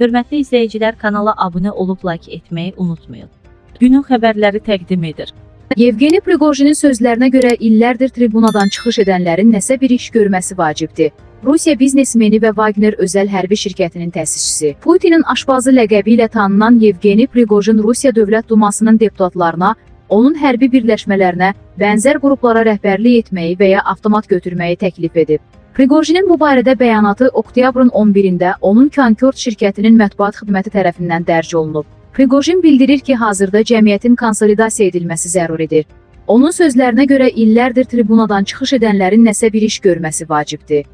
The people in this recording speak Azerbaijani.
Hörmətli izləyicilər, kanala abunə olub like etməyi unutmayın. Günün xəbərləri təqdim edir. Yevgeni Prigojinin sözlərinə görə illərdir tribunadan çıxış edənlərin nəsə bir iş görməsi vacibdir. Rusiya biznesmeni və Wagner özəl hərbi şirkətinin təsisçisi. Putinin aşpazı ləqəbi ilə tanınan Yevgeni Prigojin Rusiya Dövlət Dumasının deputatlarına onun hərbi birləşmələrinə, bənzər qruplara rəhbərlik etməyi və ya avtomat götürməyi təklif edib. Prigojinin bu barədə bəyanatı oktyabrın 11-də onun Concord şirkətinin mətbuat xidməti tərəfindən dərc olunub. Prigojin bildirir ki, hazırda cəmiyyətin konsolidasiya edilməsi zəruridir. Onun sözlərinə görə illərdir tribunadan çıxış edənlərin nəsə bir iş görməsi vacibdir.